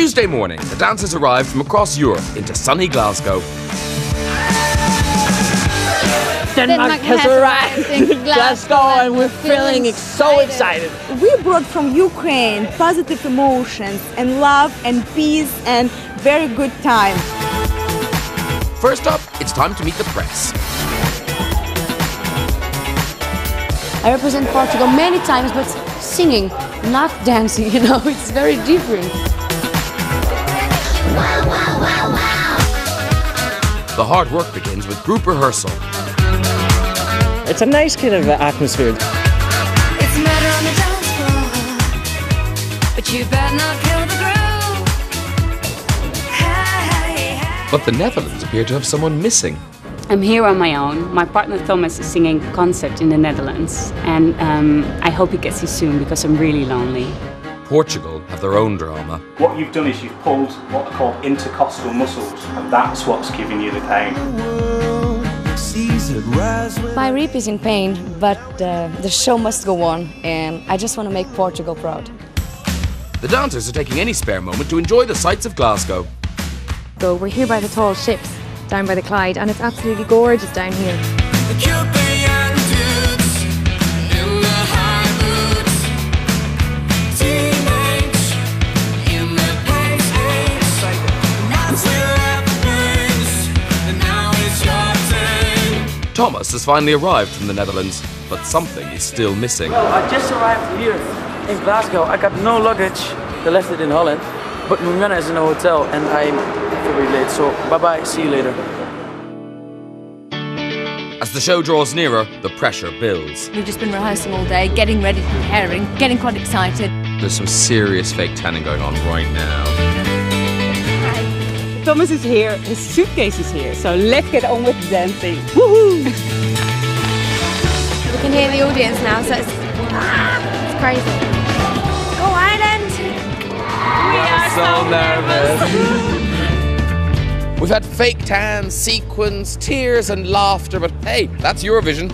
Tuesday morning, the dancers arrived from across Europe into sunny Glasgow. Denmark has arrived in Glasgow and we're feeling so excited. We brought from Ukraine positive emotions and love and peace and very good time. First up, it's time to meet the press. I represent Portugal many times, but singing, not dancing, you know, it's very different. The hard work begins with group rehearsal. It's a nice kind of atmosphere. It's a matter on the dance floor, but you better not kill the groove. Hey, hey. But the Netherlands appear to have someone missing. I'm here on my own. My partner Thomas is singing a concert in the Netherlands, and um, I hope he gets here soon because I'm really lonely. Portugal have their own drama. What you've done is you've pulled what are called intercostal muscles, and that's what's giving you the pain. My rib is in pain, but uh, the show must go on, and I just want to make Portugal proud. The dancers are taking any spare moment to enjoy the sights of Glasgow. So we're here by the tall ships down by the Clyde, and it's absolutely gorgeous down here. Thomas has finally arrived from the Netherlands, but something is still missing. Well, I just arrived here in Glasgow. I got no luggage. I left it in Holland. But Roemjana is in a hotel and I'm very late. So bye bye. See you later. As the show draws nearer, the pressure builds. We've just been rehearsing all day, getting ready, preparing, getting quite excited. There's some serious fake tanning going on right now. Thomas is here, his suitcase is here, so let's get on with dancing. Woohoo! We can hear the audience now, so it's, it's crazy. Go Ireland! We are so nervous. We've had fake tans, sequins, tears, and laughter, but hey, that's Eurovision.